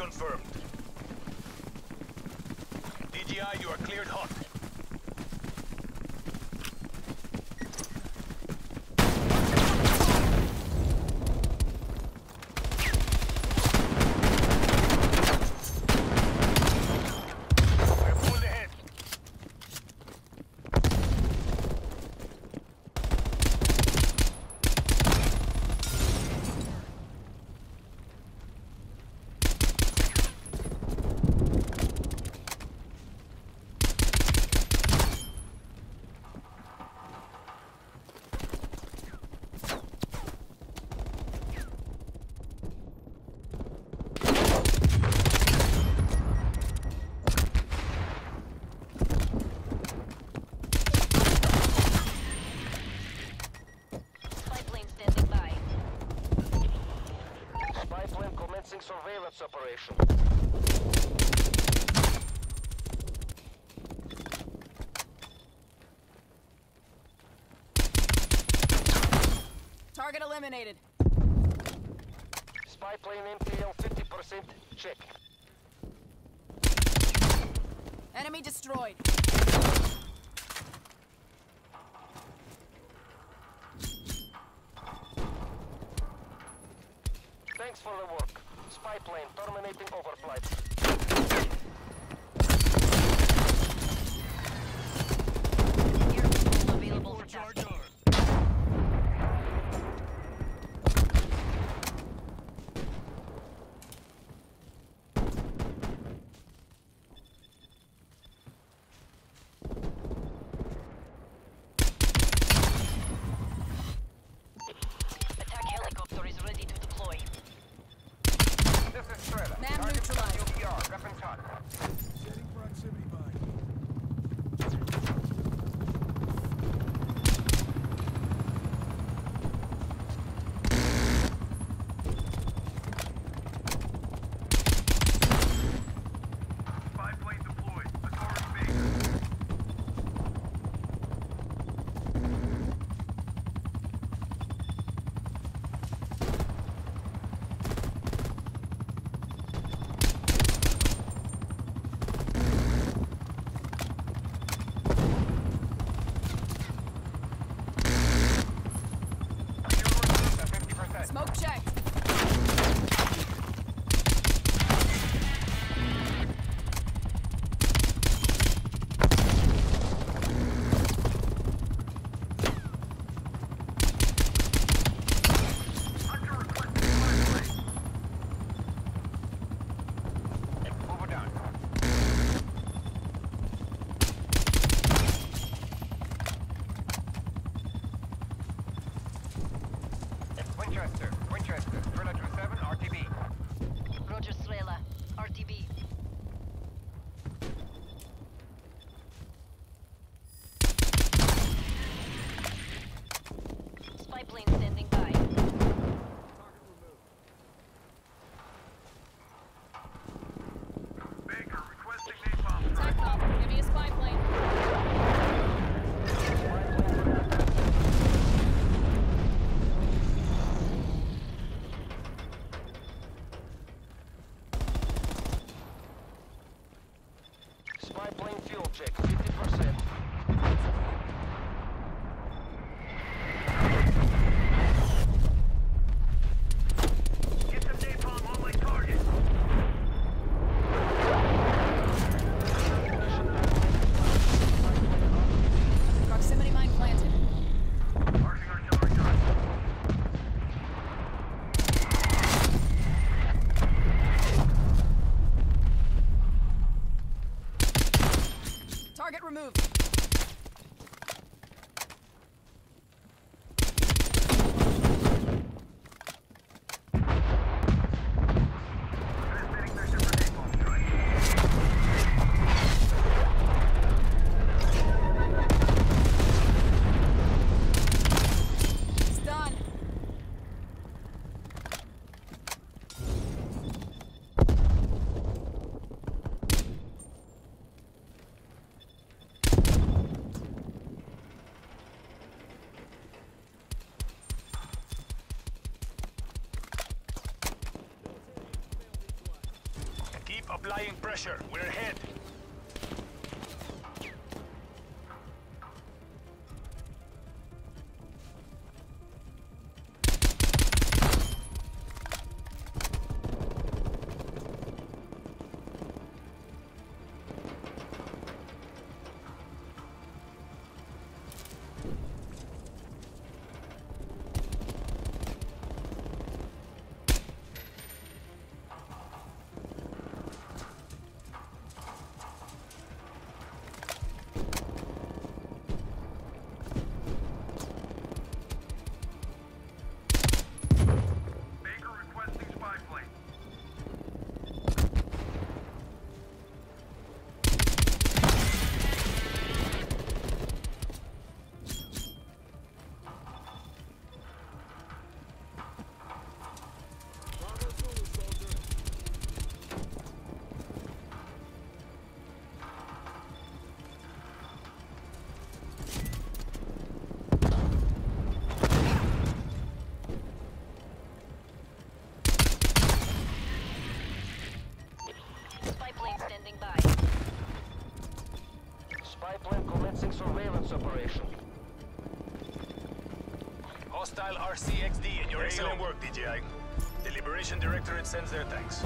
confirmed. DGI, you are cleared hot. surveillance operation. Target eliminated. Spy plane MPL 50%. Check. Enemy destroyed. Thanks for the work pipeline terminating overflight. Spy plane fuel check. removed. Applying pressure. We're ahead. Spy plane commencing surveillance operation. Hostile RCXD in your Excellent work, DGI. The Liberation Directorate sends their thanks.